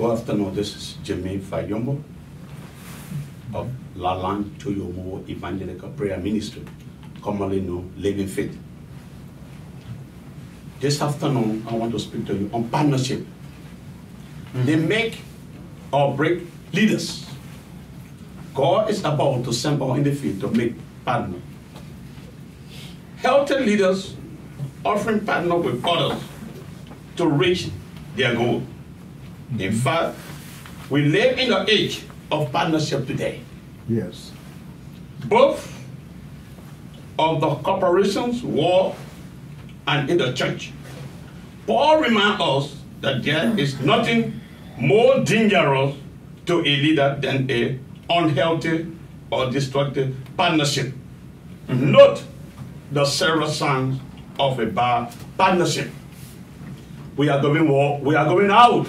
Good afternoon, this is Jimmy Fayombo of Lalang Choyomo Evangelical Prayer Ministry, commonly known Living Faith. This afternoon, I want to speak to you on partnership. Mm-hmm. They make or break leaders. God is about to send our in the field to make partner. Healthy leaders often partner with others to reach their goal. In fact, we live in the age of partnership today. Yes. Both of the corporations, war, and in the church. Paul reminds us that there is nothing more dangerous to a leader than a unhealthy or destructive partnership. Note the several signs of a bad partnership. We are going war, we are going out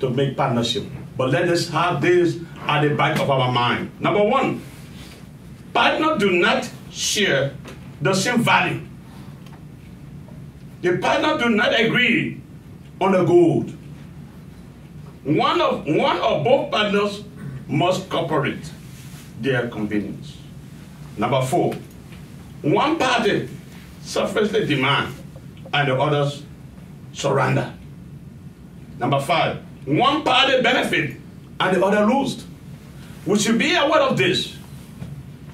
to make partnership. But let us have this at the back of our mind. Number one, partners do not share the same value. The partners do not agree on the goal. One of one or both partners must cooperate their convenience. Number four, one party selfishly demand and the others surrender. Number five, one party benefit and the other lose. We should be aware of this.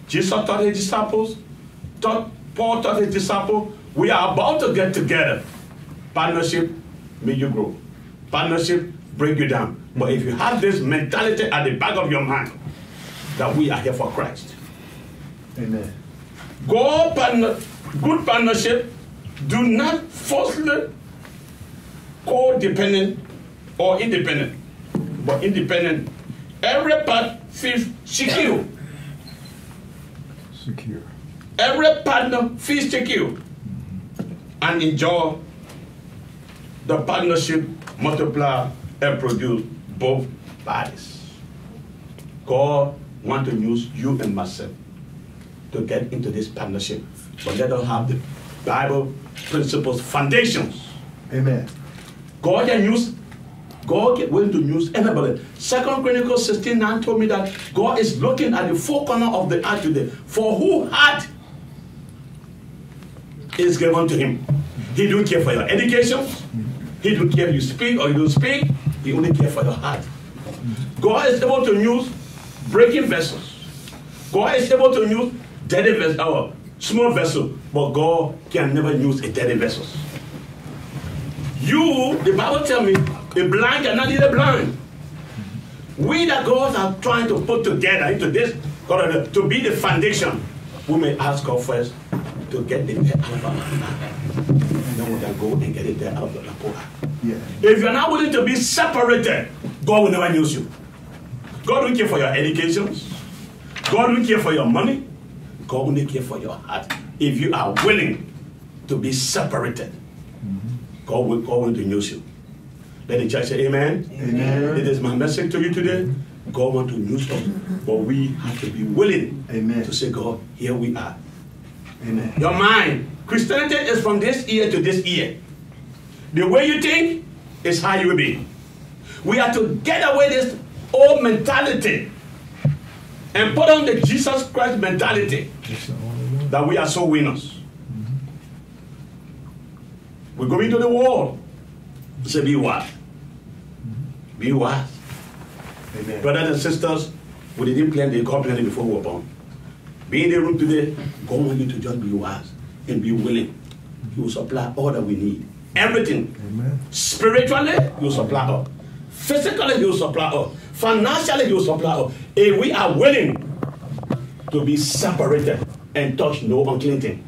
Jesus taught his disciples, taught, Paul taught his disciples, we are about to get together. Partnership make you grow. Partnership break you down. But if you have this mentality at the back of your mind that we are here for Christ, Amen. God partner, good partnership do not falsely co-dependent or independent, but independent. Every part feels secure. Secure. Every partner feels secure and enjoy the partnership multiply and produce both parties. God want to use you and myself to get into this partnership. But let us have the Bible principles, foundations. Amen. God can use, God willing to use anybody. Second Chronicles 16 9 told me that God is looking at the four corner of the earth today. For who heart is given to him. He don't care for your education. He don't care if you speak or you don't speak. He only care for your heart. God is able to use breaking vessels. God is able to use dirty vessels, small vessel, but God can never use a dirty vessel. You, the Bible tell me, a blind cannot lead a blind. We that God are trying to put together into this, God, uh, to be the foundation, we may ask God first to get the dirt out of our. Then we can go and get it there out of the poor. Yeah. If you're not willing to be separated, God will never use you. God will care for your education. God will care for your money. God will care for your heart. If you are willing to be separated, mm-hmm. God will God will use you. Let the church say amen. Amen. It is my message to you today. God want to use us, but we have to be willing Amen. to say, God, here we are. Amen. Your mind. Christianity is from this ear to this ear. The way you think is how you will be. We are to get away this old mentality and put on the Jesus Christ mentality That's the only way. that we are so winners. We're going to the world. Say, be wise. Mm-hmm. Be wise. Amen. Brothers and sisters, we didn't plan the God planned it before we were born. Be in the room today, God wants you to just be wise and be willing. He will supply all that we need. Everything. Amen. Spiritually, He will supply all. Physically, He will supply all. Financially, He will supply all. If we are willing to be separated and touch no unclean thing.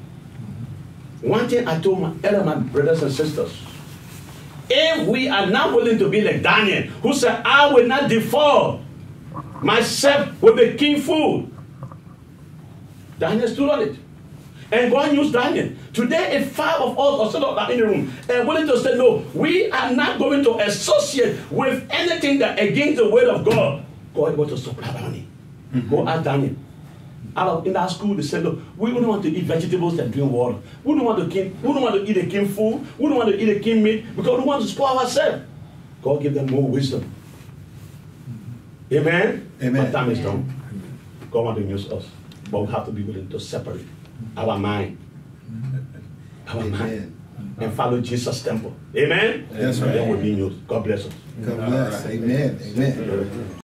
One thing I told my elder my brothers and sisters, if we are not willing to be like Daniel, who said, I will not defile myself with the king food. Daniel stood on it. And God used Daniel. Today, if five of us are still up in the room and willing to say, No, we are not going to associate with anything that against the word of God, God going to supply money. Go ask Daniel out of in our school they said, look, we don't want to eat vegetables that drink water. We don't want to keep, we don't want to eat a king food. We don't want to eat a king meat because we want to spoil ourselves. God give them more wisdom. Amen. Amen. My time is done. God want to use us, but we have to be willing to separate our mind, our Amen. mind, and follow Jesus' temple. Amen. That's right. Then we'll be used. God bless us. God bless. Amen. Amen. Amen.